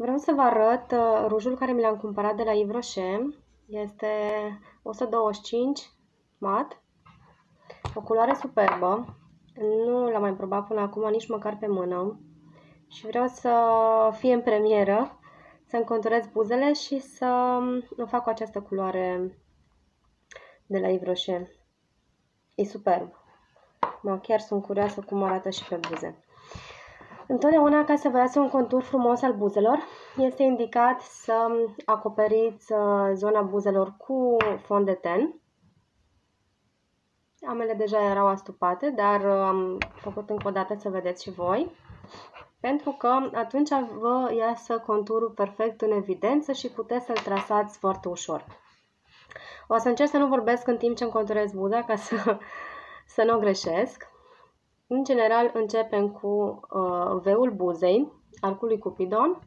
Vreau să vă arăt uh, rujul care mi l-am cumpărat de la Yves Rocher. Este 125 mat. O culoare superbă. Nu l-am mai probat până acum, nici măcar pe mână. Și vreau să fie în premieră, să-mi conturez buzele și să o fac cu această culoare de la Yves Rocher. E superb. Mă, chiar sunt curioasă cum arată și pe buze. Întotdeauna ca să vă iasă un contur frumos al buzelor, este indicat să acoperiți uh, zona buzelor cu fond de ten. Amele deja erau astupate, dar uh, am făcut încă o dată să vedeți și voi. Pentru că atunci vă iasă conturul perfect în evidență și puteți să-l trasați foarte ușor. O să încerc să nu vorbesc în timp ce îmi conturez buza ca să, să nu o greșesc. În general, începem cu uh, veul buzei, arcului cupidon.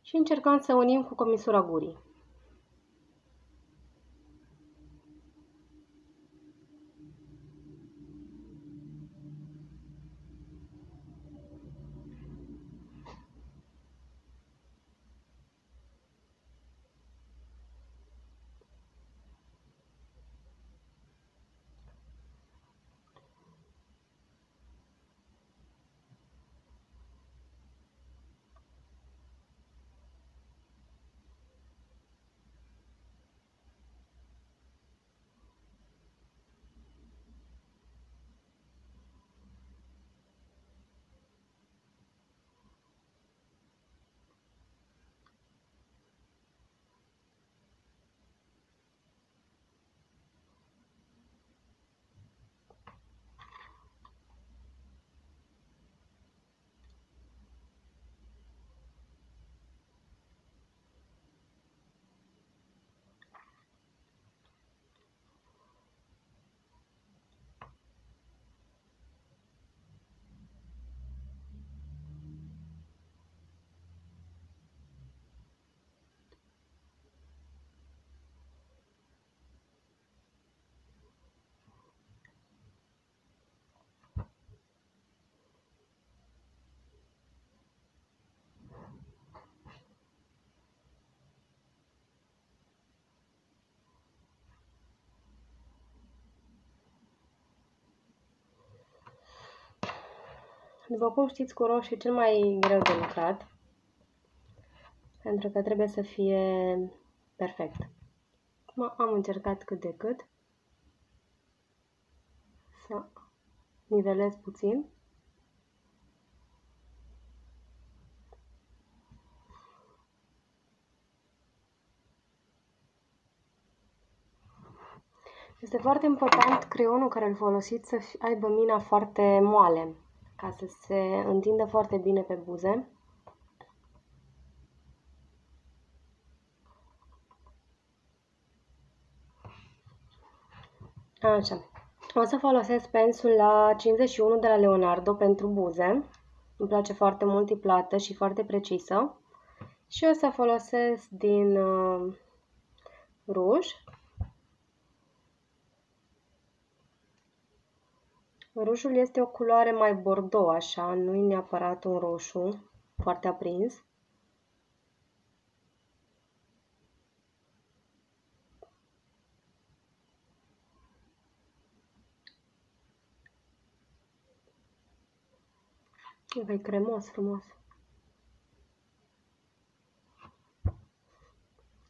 Și încercăm să unim cu comisura gurii. După cum știți, cu roșu e cel mai greu de lucrat, pentru că trebuie să fie perfect. Acum am încercat cât de cât să nivelez puțin. Este foarte important creionul care îl folosiți să aibă mina foarte moale ca să se întindă foarte bine pe buze. Așa. O să folosesc pensul la 51 de la Leonardo pentru buze. Îmi place foarte mult, e plată și foarte precisă. Și o să folosesc din uh, ruj Roșul este o culoare mai bordeaux, așa, nu e neapărat un roșu foarte aprins. E cremos, frumos.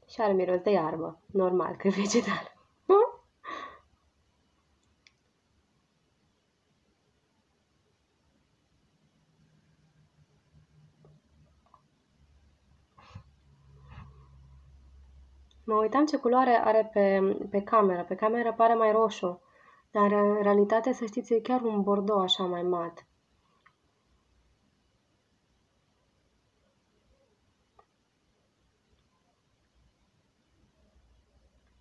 Și are miros de iarbă, normal, că e vegetal. Mă uitam ce culoare are pe, pe cameră. Pe cameră pare mai roșu, dar în realitate, să știți, e chiar un bordeaux așa mai mat.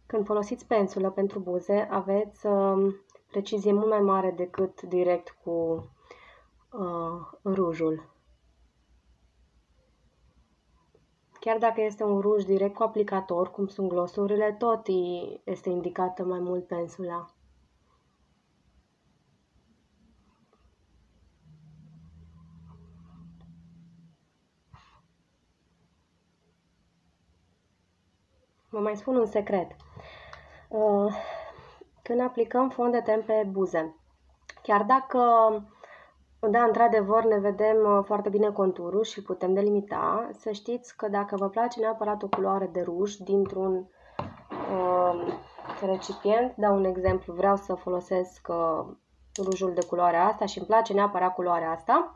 Când folosiți pensulă pentru buze, aveți uh, precizie mult mai mare decât direct cu uh, rujul. Chiar dacă este un ruj direct cu aplicator, cum sunt glosurile, tot este indicată mai mult pensula. Vă mai spun un secret. Uh, când aplicăm fond de ten pe buze, chiar dacă, da, într-adevăr, ne vedem uh, foarte bine conturul și putem delimita, să știți că dacă vă place neapărat o culoare de ruj dintr-un uh, recipient, dau un exemplu, vreau să folosesc uh, rujul de culoarea asta și îmi place neapărat culoarea asta,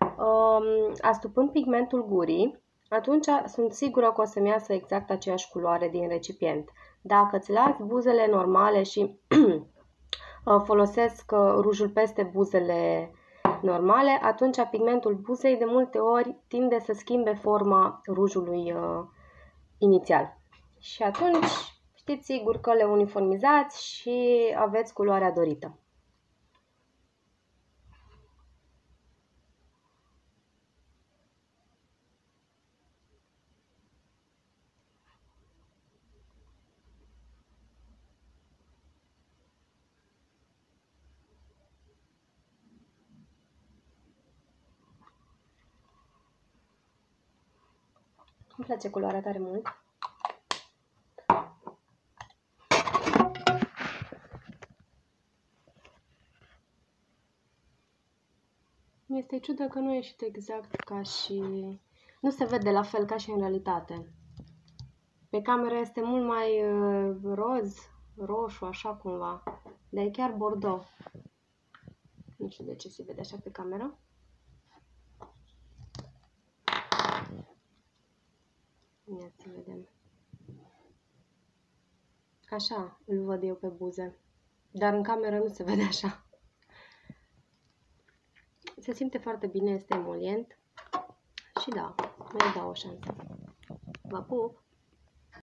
uh, astupând pigmentul gurii, atunci sunt sigură că o să-mi iasă exact aceeași culoare din recipient. Dacă îți las buzele normale și uh, folosesc uh, rujul peste buzele normale, atunci pigmentul buzei de multe ori tinde să schimbe forma rujului uh, inițial. Și atunci știți sigur că le uniformizați și aveți culoarea dorită. Îmi place culoarea tare mult. Este ciudă că nu a ieșit exact ca și... Nu se vede la fel ca și în realitate. Pe cameră este mult mai uh, roz, roșu, așa cumva. Dar e chiar bordeaux. Nu știu de ce se vede așa pe cameră. Ia să vedem. Așa îl văd eu pe buze. Dar în cameră nu se vede așa. Se simte foarte bine, este emolient. Și da, mai dau o șansă. Vă pup!